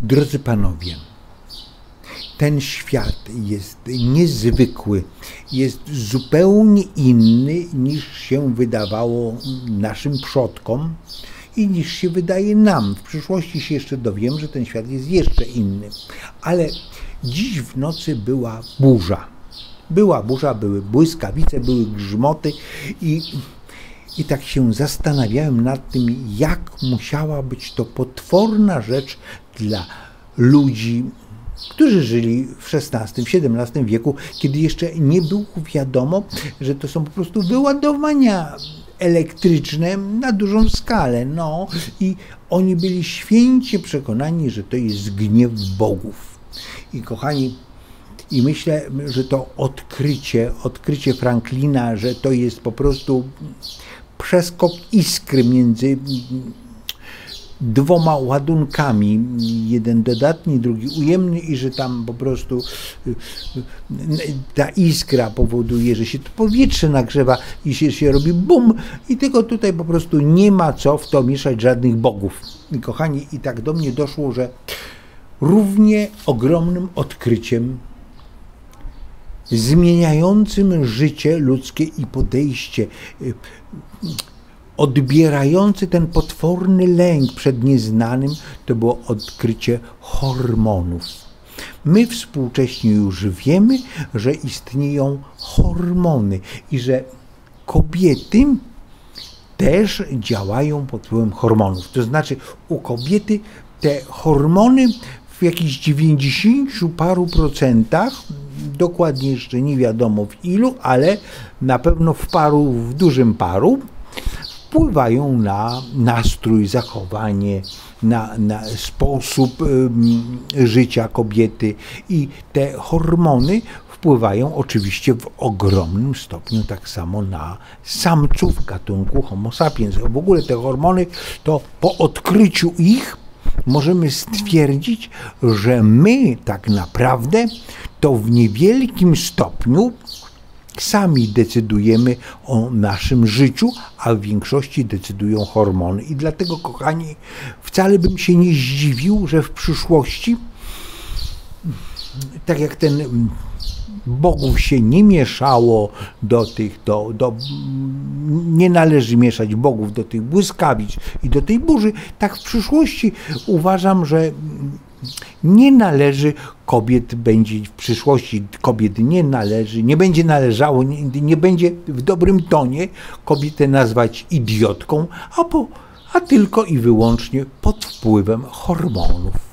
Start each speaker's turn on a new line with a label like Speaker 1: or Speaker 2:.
Speaker 1: Drodzy panowie, ten świat jest niezwykły, jest zupełnie inny niż się wydawało naszym przodkom i niż się wydaje nam. W przyszłości się jeszcze dowiem, że ten świat jest jeszcze inny. Ale dziś w nocy była burza. Była burza, były błyskawice, były grzmoty i, i tak się zastanawiałem nad tym, jak musiała być to potworna rzecz dla ludzi którzy żyli w XVI, XVII wieku, kiedy jeszcze nie było wiadomo, że to są po prostu wyładowania elektryczne na dużą skalę. No i oni byli święcie przekonani, że to jest gniew bogów. I kochani, i myślę, że to odkrycie, odkrycie Franklina, że to jest po prostu przeskok iskry między dwoma ładunkami, jeden dodatni, drugi ujemny i że tam po prostu y, y, ta iskra powoduje, że się to powietrze nagrzewa i się, się robi bum i tego tutaj po prostu nie ma co w to mieszać żadnych bogów. I kochani, i tak do mnie doszło, że równie ogromnym odkryciem zmieniającym życie ludzkie i podejście y, odbierający ten potworny lęk przed nieznanym, to było odkrycie hormonów. My współcześnie już wiemy, że istnieją hormony i że kobiety też działają pod wpływem hormonów. To znaczy u kobiety te hormony w jakichś 90 paru procentach, dokładnie jeszcze nie wiadomo w ilu, ale na pewno w paru, w dużym paru, wpływają na nastrój, zachowanie, na, na sposób życia kobiety i te hormony wpływają oczywiście w ogromnym stopniu tak samo na samców gatunku Homo sapiens. W ogóle te hormony to po odkryciu ich możemy stwierdzić, że my tak naprawdę to w niewielkim stopniu sami decydujemy o naszym życiu, a w większości decydują hormony. I dlatego, kochani, wcale bym się nie zdziwił, że w przyszłości, tak jak ten bogów się nie mieszało do tych, do, do, nie należy mieszać bogów do tych błyskawic i do tej burzy, tak w przyszłości uważam, że nie należy kobiet będzie w przyszłości kobiet nie należy, nie będzie należało, nie, nie będzie w dobrym tonie kobietę nazwać idiotką, a, po, a tylko i wyłącznie pod wpływem hormonów.